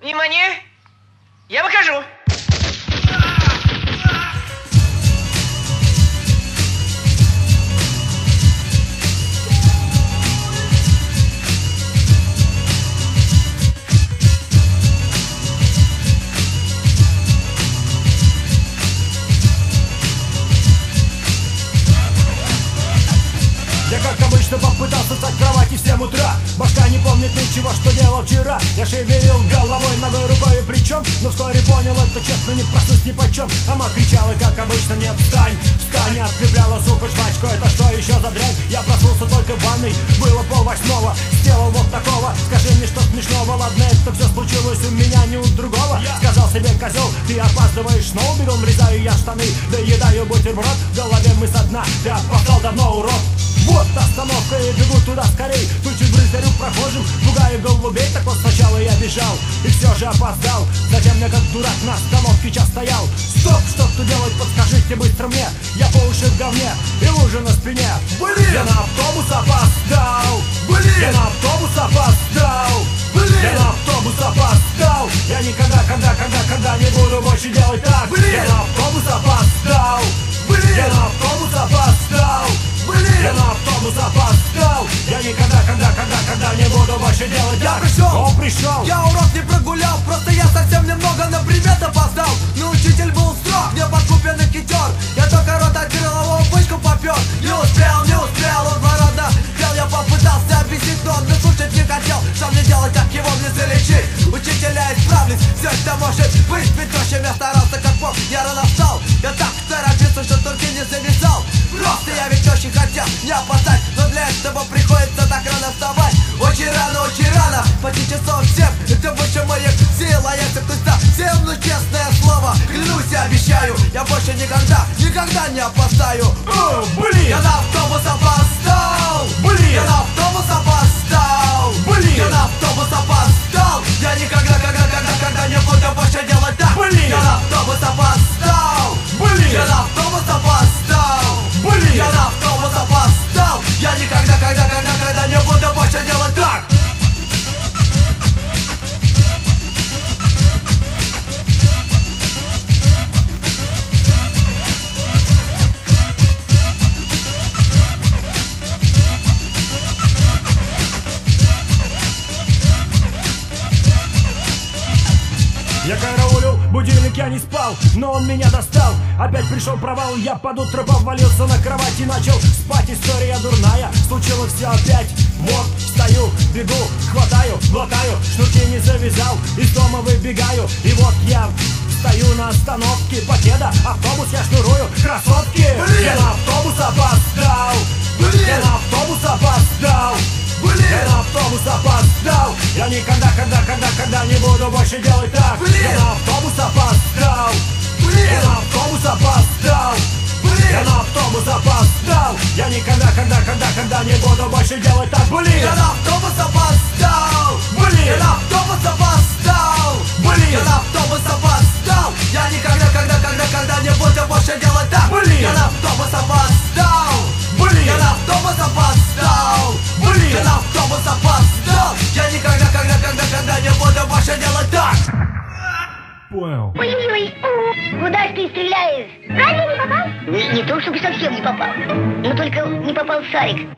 Внимание! Я выхожу! Я как обычно попытался встать в кровати в 7 утра. Башка не помнит ничего, что делал вчера. Я шевелил головой, ногой, рукой и плечом. Но вскоре понял, это честно не проснусь ни почем. Ама кричала, как обычно, нет, встань! Встань, и открепляла сука жвачку Это что еще за дрянь? Я проснулся только в ванной. Было пол восьмого, сделал вот такого. Скажи мне, что смешного, ладно, это все случилось у меня, не у другого! Сказал себе козел, ты опаздываешь снова Бегом врезаю я штаны, доедаю бутерброд В голове мы со дна, ты опоздал давно, урод вот остановка, и бегу туда скорей. Тучи брыздарю прохожим, пугаю голубей Так вот сначала я бежал и все же опоздал. Затем я как дурак на остановке час стоял. Стоп, что тут делать, подскажите быстро мне Я по уши в говне и лужа на спине Блин! Я на автобус опоздал. Блин! Я на автобус опоздал. Блин! Я на автобус опоздал. Я никогда, когда, когда, когда не буду больше делать так. Блин! Я на автобус опоздал пришел! Я урок не прогулял, просто я совсем немного на предмет опоздал. Но учитель был строг, мне подкупленный хитер Я только рот открыл, а он бычку попер Не успел, не успел, он благородно пел. Я попытался объяснить, но он мне слушать не хотел. Что мне делать, как его мне залечить? Учителя исправлюсь, все это может быть. Ведь я старался как мог, я рано никогда, не опоздаю блин! Я на автобус опоздал Блин! Я на автобус Я караулил, будильник я не спал, но он меня достал. Опять пришел провал, я под утро повалился на кровать и начал спать. История дурная, случилось все опять. Вот, встаю, бегу, хватаю, глотаю Шнурки не завязал, из дома выбегаю. И вот я стою на остановке Покеда, автобус я шнурую, красотки. Блин! Я на автобус опоздал. Блин! Я на автобус опоздал. Блин! я на автобус опоздал никогда, когда, когда, когда не буду больше делать так Блин! Я на автобус опоздал Я Блин! на автобус опоздал Я Блин! на автобус опоздал Я никогда, когда, когда, когда не буду больше делать так Блин! Я на автобус опоздал Блин! Я на автобус опоздал Блин! Я на автобус опоздал Я никогда, когда, когда, когда не буду больше делать так Блин! Я на автобус опоздал Блин! Я на автобус опоздал Блин! Понял Ой-ой-ой, куда ж ты стреляешь? Разве не попал? Не, не то, чтобы совсем не попал. Но только не попал в шарик.